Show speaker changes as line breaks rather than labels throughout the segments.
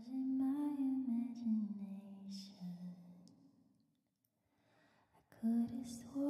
was in my imagination. I could have sworn.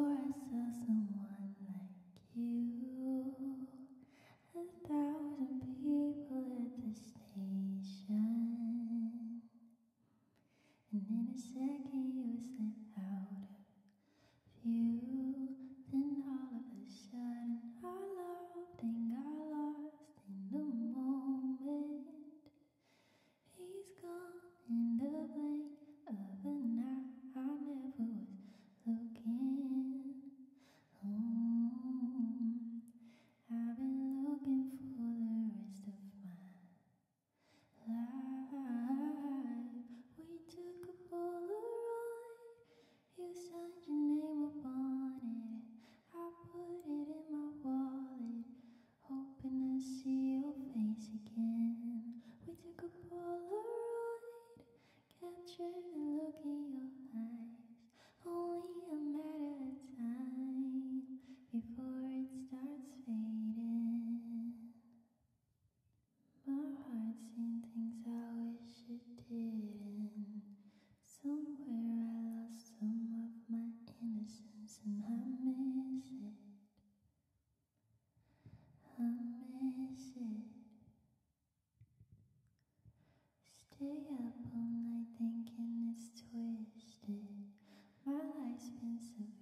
Stay up all night thinking it's twisted. My life's been so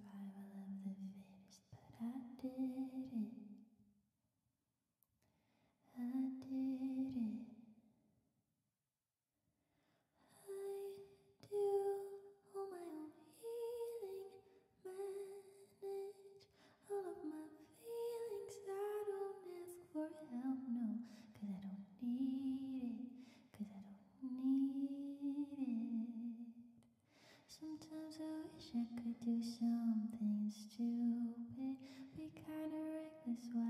this way.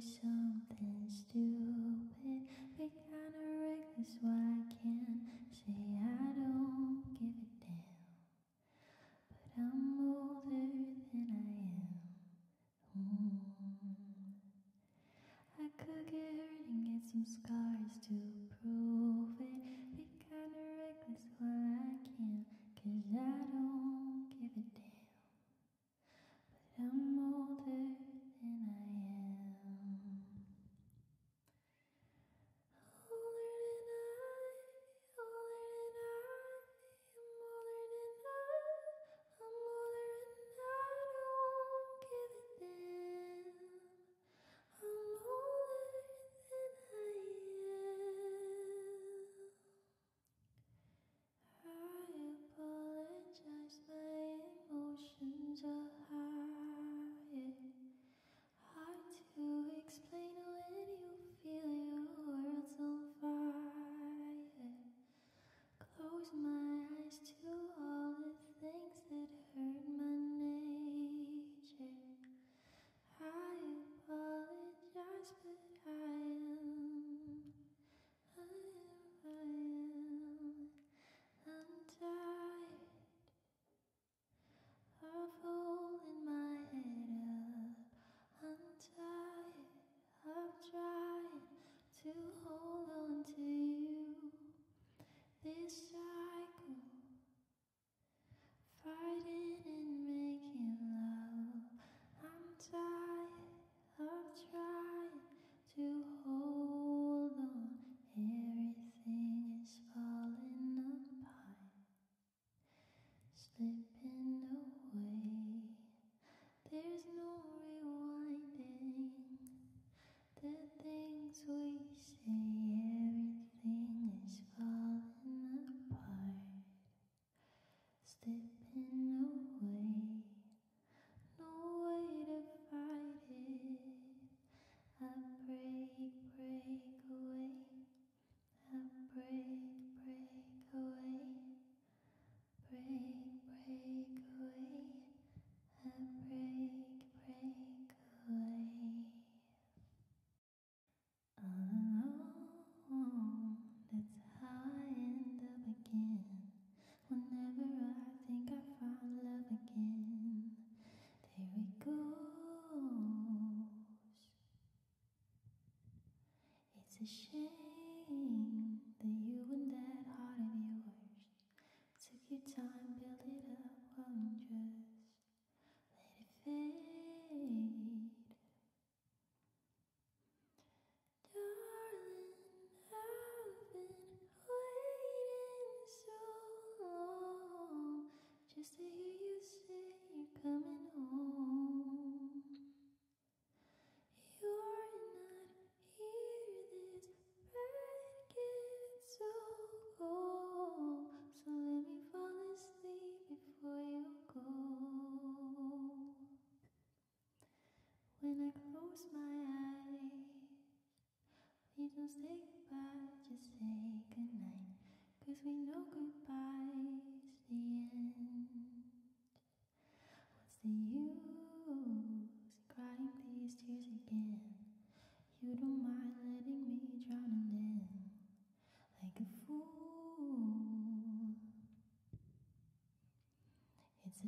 想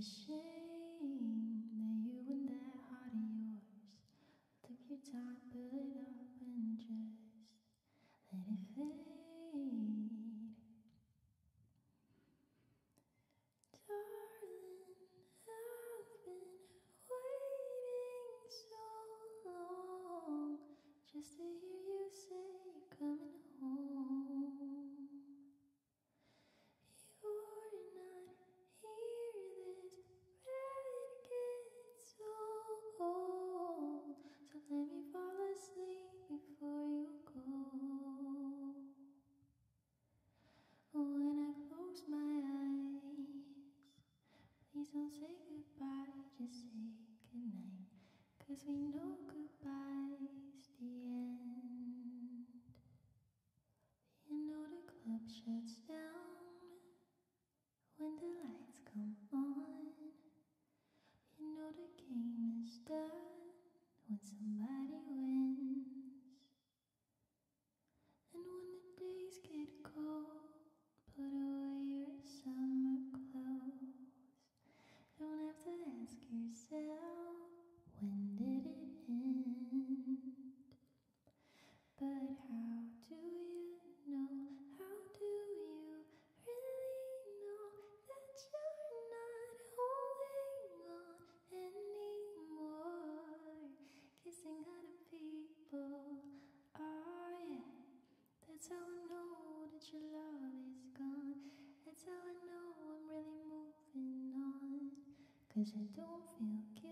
是。Cause we know goodbye's the end. You know the club shuts down when the lights come on. You know the game is done when somebody. Cause I don't feel guilty.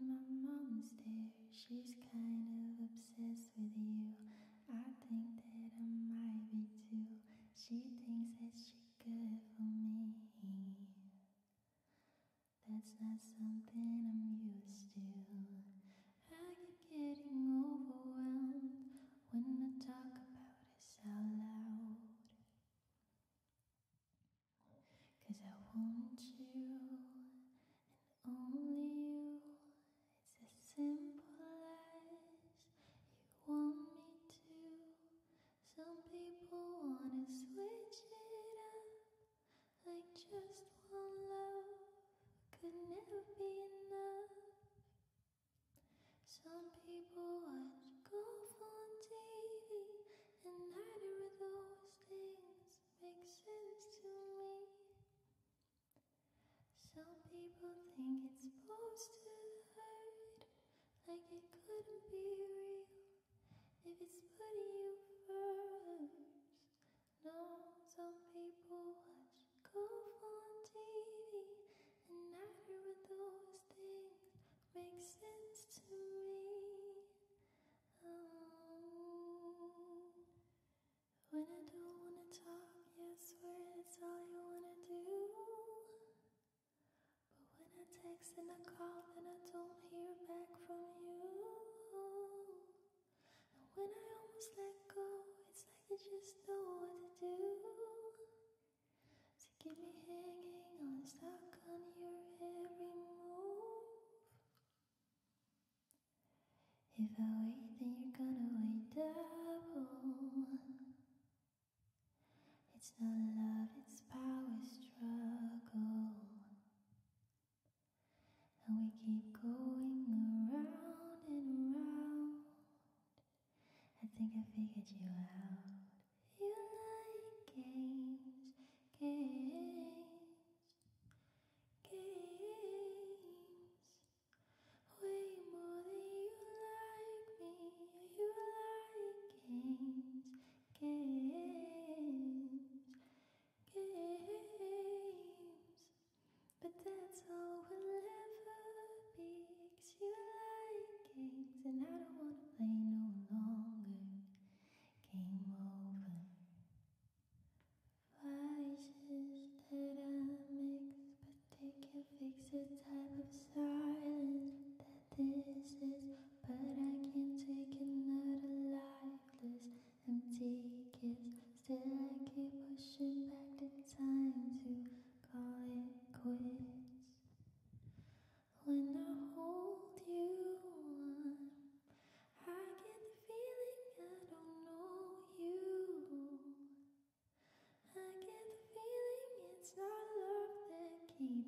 My mom's there, she's kind of obsessed with you. I think that I might be too. She thinks that she good for me. That's not something I'm used to. People wanna switch it up, like just one love could never be enough. Some people watch golf on TV, and neither of those things make sense to me. Some people think it's supposed to hurt, like it couldn't be real if it's putting you. No, some people watch golf on TV, and neither of those things make sense to me. Oh, when I don't wanna talk, yeah, I that's all you wanna do. But when I text and I call, then I don't hear back from you. And when I almost let go, it's you just know what to do. To keep me hanging on, stuck on your every move. If I wait, then you're gonna wait double. It's not love, it's power struggle. And we keep going around and around. I think I figured you out.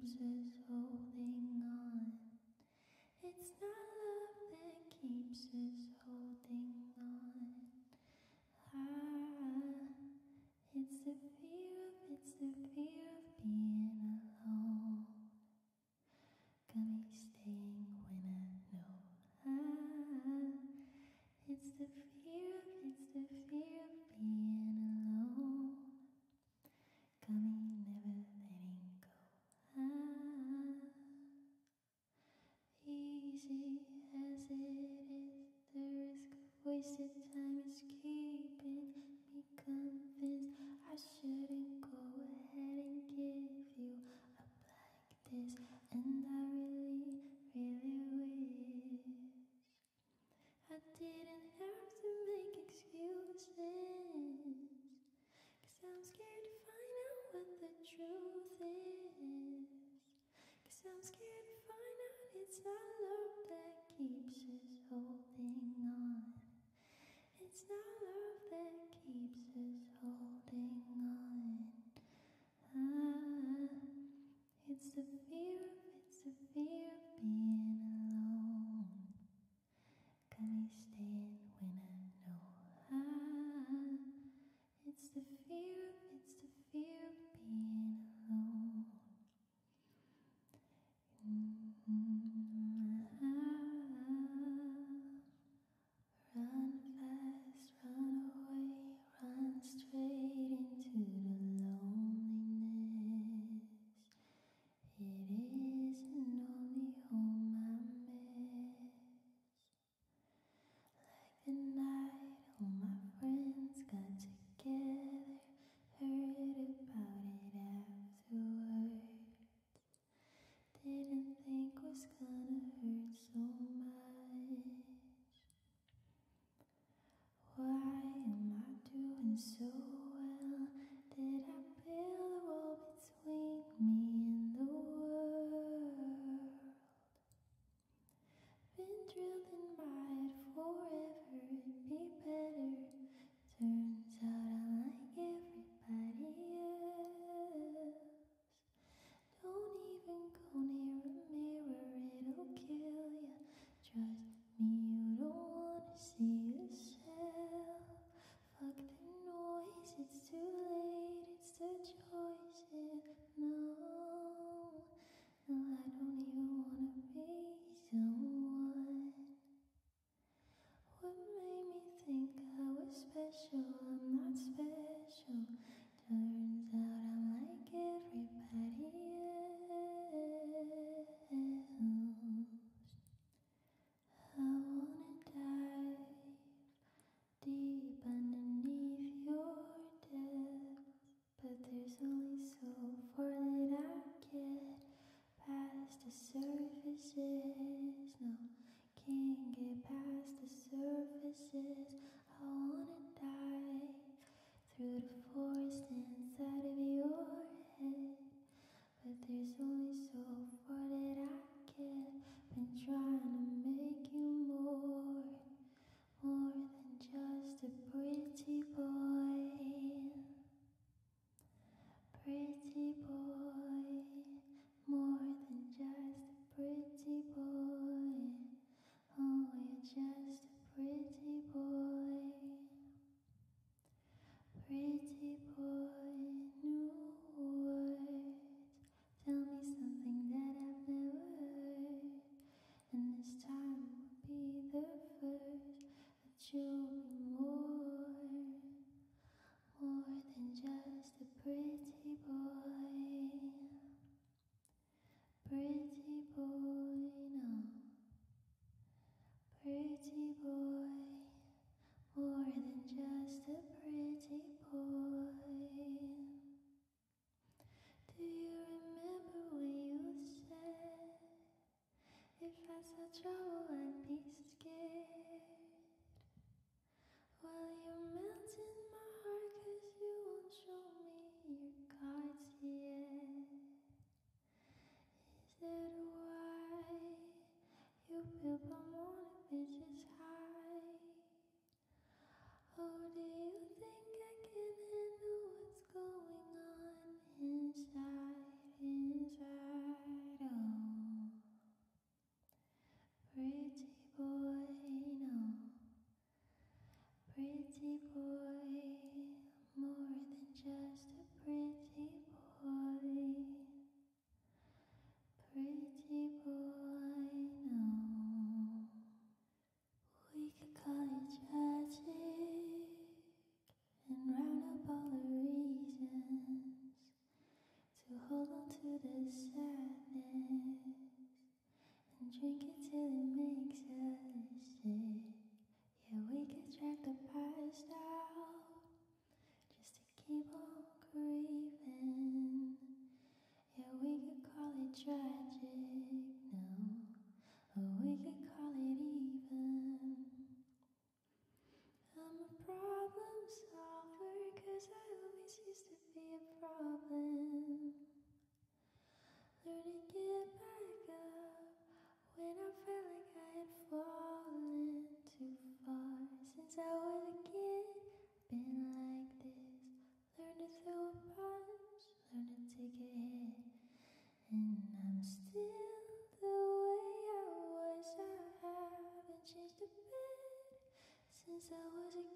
keeps us holding on. It's not love that keeps us can't get past the surfaces. I wanna dive through the forest inside of your head. But there's only so far that I can. Been trying to make you more, more than just a pretty boy. bitches high. Oh, do you think I I was a